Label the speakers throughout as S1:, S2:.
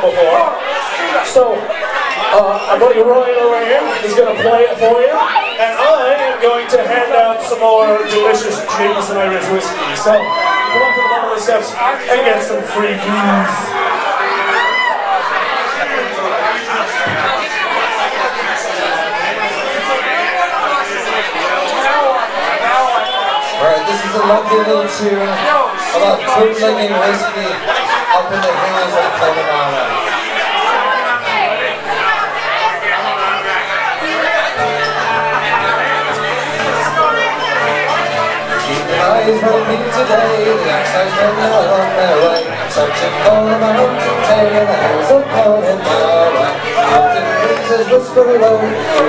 S1: before. So, uh, our buddy Roy Lorraine is going to play it for you, and I am going to hand out some more delicious Jameson Irish whiskey. So, come up to the bottom of the steps and get some free views.
S2: Alright, this is a lovely little tune about bootlegging whiskey up in the hills of Connemara. Keep your eyes today, the excise men are on their way, searching for the mountain tail in the hills of Connemara. Mountain breezes whisper low,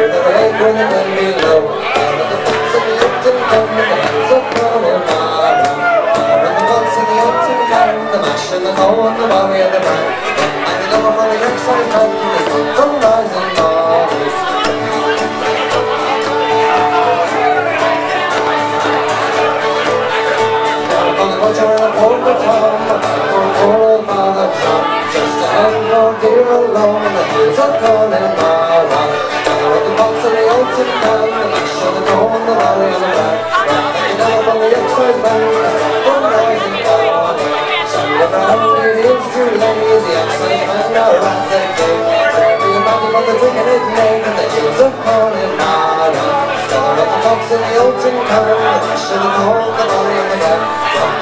S2: the lake when the wind mash and the mow and the barley and the bran, and the number for the excise man to the sun from rising morning. On the butcher and a poor Tom, for poor old Father John, just a head more dear alone in the hills of Connemara. At the box of the old tin the mash and the corn, the valley and the rat, excise men are at the of drinking it made in the hills of Connemara. Down at the box of the old tin the and the corn, the and the rat,